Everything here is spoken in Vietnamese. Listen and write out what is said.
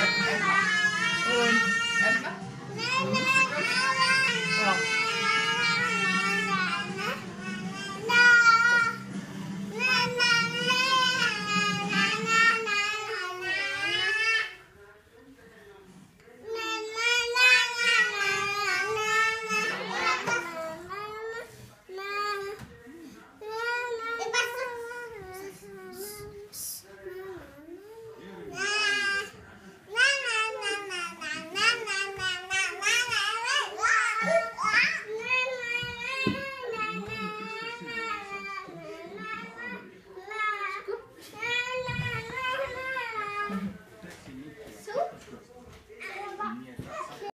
Emma. Ơn. Emma. Ja.